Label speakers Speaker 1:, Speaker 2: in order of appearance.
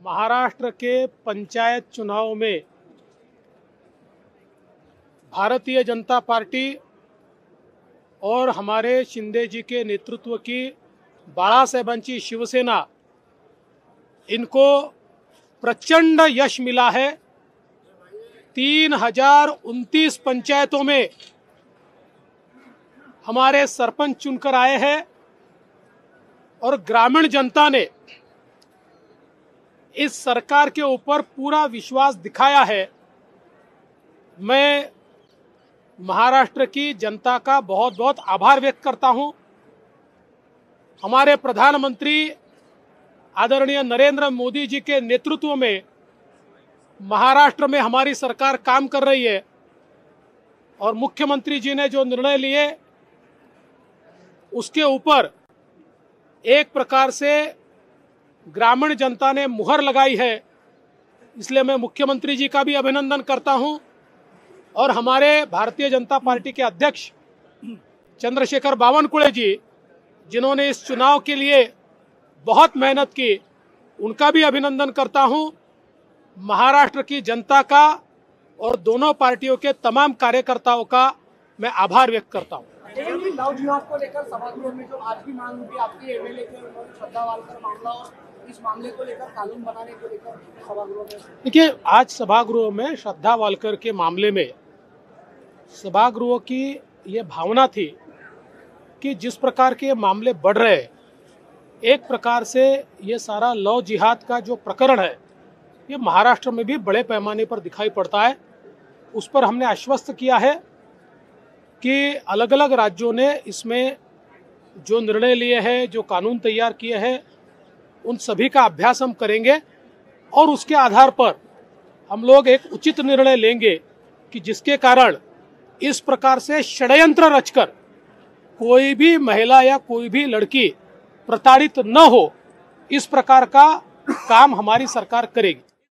Speaker 1: महाराष्ट्र के पंचायत चुनाव में भारतीय जनता पार्टी और हमारे शिंदे जी के नेतृत्व की बाड़ा साहेबांची शिवसेना, इनको प्रचंड यश मिला है। तीन हज़ार उनतीस पंचायतों में हमारे सरपंच चुनकर आए हैं और ग्रामीण जनता ने इस सरकार के ऊपर पूरा विश्वास दिखाया है। मैं महाराष्ट्र की जनता का बहुत बहुत आभार व्यक्त करता हूँ। हमारे प्रधानमंत्री आदरणीय नरेंद्र मोदी जी के नेतृत्व में महाराष्ट्र में हमारी सरकार काम कर रही है और मुख्यमंत्री जी ने जो निर्णय लिए, उसके ऊपर एक प्रकार से ग्रामीण जनता ने मुहर लगाई है। इसलिए मैं मुख्यमंत्री जी का भी अभिनंदन करता हूँ और हमारे भारतीय जनता पार्टी के अध्यक्ष चंद्रशेखर बावनकुड़े जी, जिन्होंने इस चुनाव के लिए बहुत मेहनत की, उनका भी अभिनंदन करता हूँ। महाराष्ट्र की जनता का और दोनों पार्टियों के तमाम कार्यकर्ताओं का मैं आभार व्यक्त करता हूँ।
Speaker 2: को लेकर सभागृह में जो आज की मांग उठी आपके एमएलए के श्रद्धा मामला और इस मामले को लेकर, कानून बनाने को लेकर सभागृह में?
Speaker 1: देखिए, आज सभागृह में श्रद्धा वालकर के मामले में सभागृह की ये भावना थी कि जिस प्रकार के मामले बढ़ रहे एक प्रकार से ये सारा लव जिहाद का जो प्रकरण है, ये महाराष्ट्र में भी बड़े पैमाने पर दिखाई पड़ता है। उस पर हमने आश्वस्त किया है कि अलग अलग राज्यों ने इसमें जो निर्णय लिए हैं, जो कानून तैयार किए हैं उन सभी का अभ्यास हम करेंगे और उसके आधार पर हम लोग एक उचित निर्णय लेंगे कि जिसके कारण इस प्रकार से षडयंत्र रचकर कोई भी महिला या कोई भी लड़की प्रताड़ित न हो, इस प्रकार का काम हमारी सरकार करेगी।